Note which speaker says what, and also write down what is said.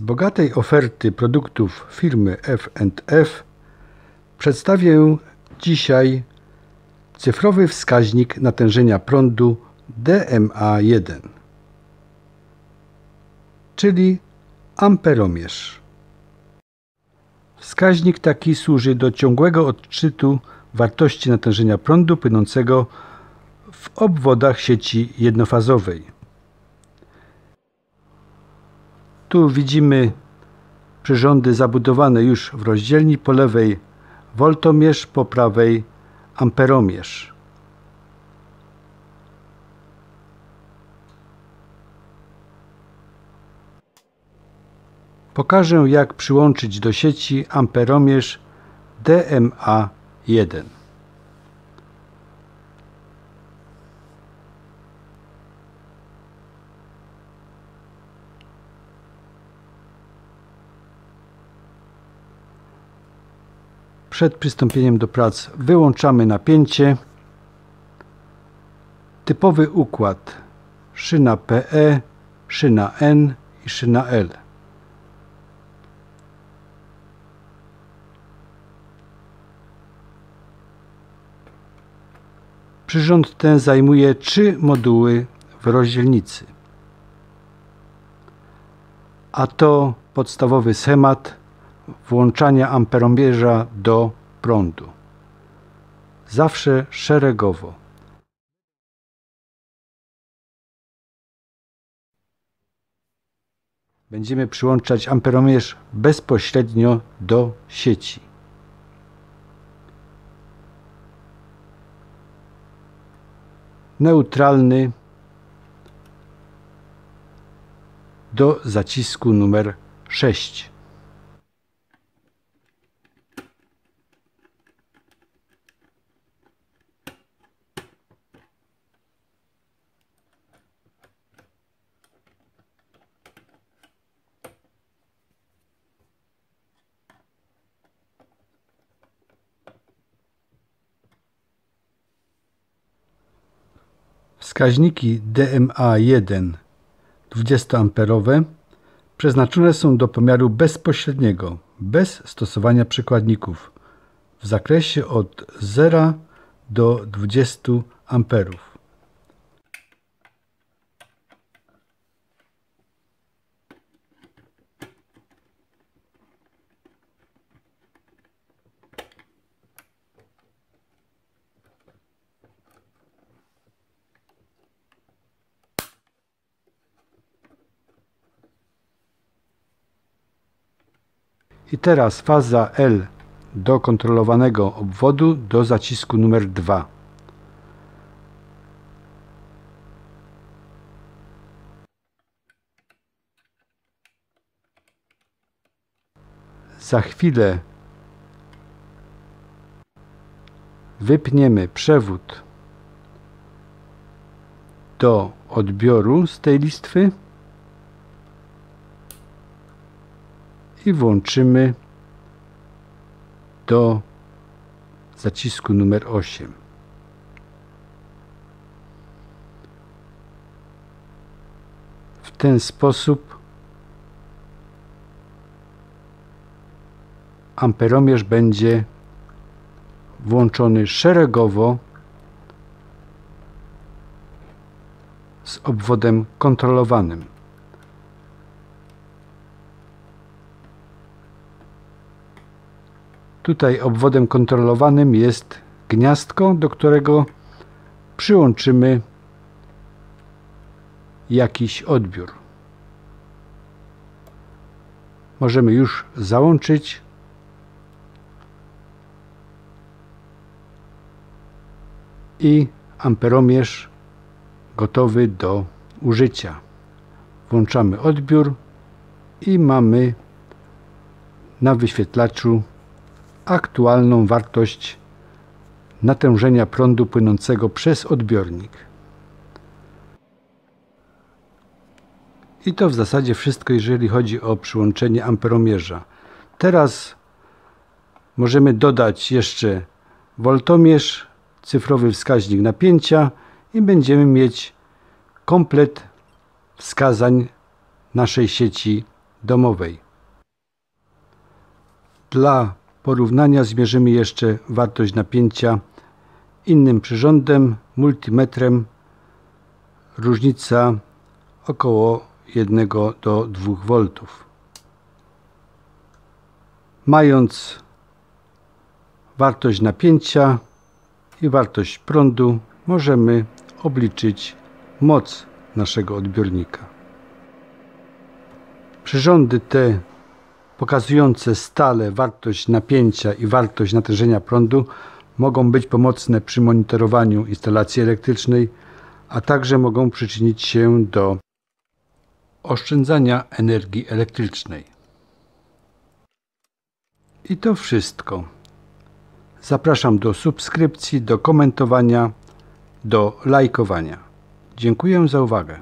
Speaker 1: bogatej oferty produktów firmy F&F przedstawię dzisiaj cyfrowy wskaźnik natężenia prądu DMA1, czyli amperomierz. Wskaźnik taki służy do ciągłego odczytu wartości natężenia prądu płynącego w obwodach sieci jednofazowej. Tu widzimy przyrządy zabudowane już w rozdzielni po lewej woltomierz, po prawej amperomierz. Pokażę jak przyłączyć do sieci amperomierz DMA1. Przed przystąpieniem do prac wyłączamy napięcie. Typowy układ szyna PE, szyna N i szyna L. Przyrząd ten zajmuje trzy moduły w rozdzielnicy. A to podstawowy schemat włączania amperomierza do prądu. Zawsze szeregowo. Będziemy przyłączać amperomierz bezpośrednio do sieci. Neutralny do zacisku numer 6. Wskaźniki DMA1 20A przeznaczone są do pomiaru bezpośredniego, bez stosowania przekładników, w zakresie od 0 do 20 amperów. I teraz faza L do kontrolowanego obwodu do zacisku numer 2. Za chwilę wypniemy przewód do odbioru z tej listwy. I włączymy do zacisku numer 8. W ten sposób amperomierz będzie włączony szeregowo z obwodem kontrolowanym. Tutaj obwodem kontrolowanym jest gniazdko, do którego przyłączymy jakiś odbiór. Możemy już załączyć i amperomierz gotowy do użycia. Włączamy odbiór i mamy na wyświetlaczu aktualną wartość natężenia prądu płynącego przez odbiornik. I to w zasadzie wszystko, jeżeli chodzi o przyłączenie amperomierza. Teraz możemy dodać jeszcze woltomierz, cyfrowy wskaźnik napięcia i będziemy mieć komplet wskazań naszej sieci domowej. Dla porównania zmierzymy jeszcze wartość napięcia innym przyrządem, multimetrem. Różnica około 1 do 2 V. Mając wartość napięcia i wartość prądu, możemy obliczyć moc naszego odbiornika. Przyrządy te pokazujące stale wartość napięcia i wartość natężenia prądu mogą być pomocne przy monitorowaniu instalacji elektrycznej, a także mogą przyczynić się do oszczędzania energii elektrycznej. I to wszystko. Zapraszam do subskrypcji, do komentowania, do lajkowania. Dziękuję za uwagę.